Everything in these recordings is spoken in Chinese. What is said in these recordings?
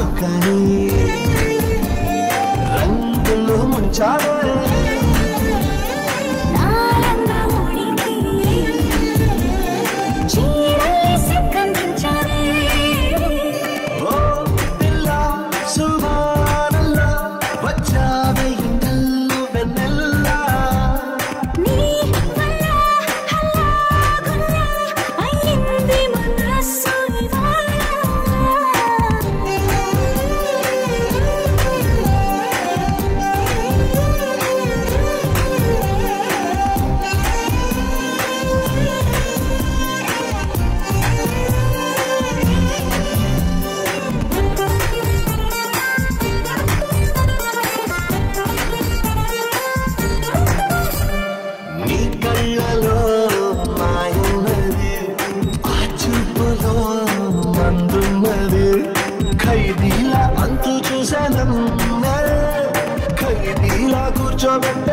とか。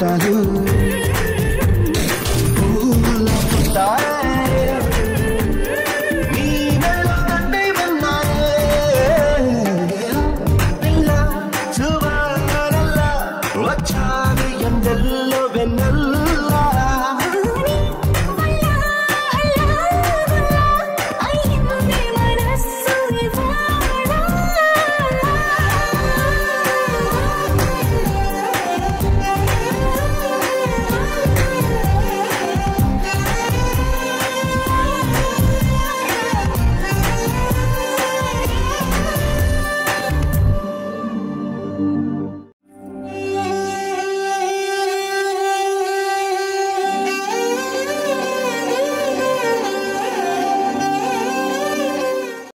what I do.